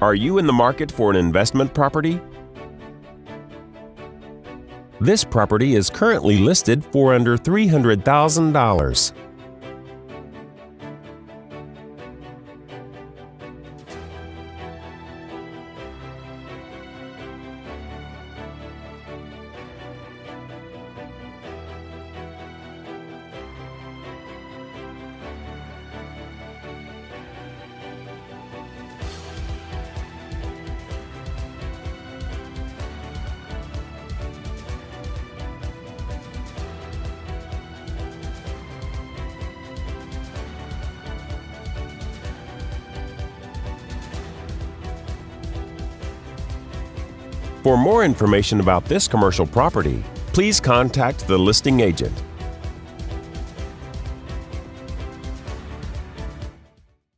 Are you in the market for an investment property? This property is currently listed for under $300,000. For more information about this commercial property, please contact the listing agent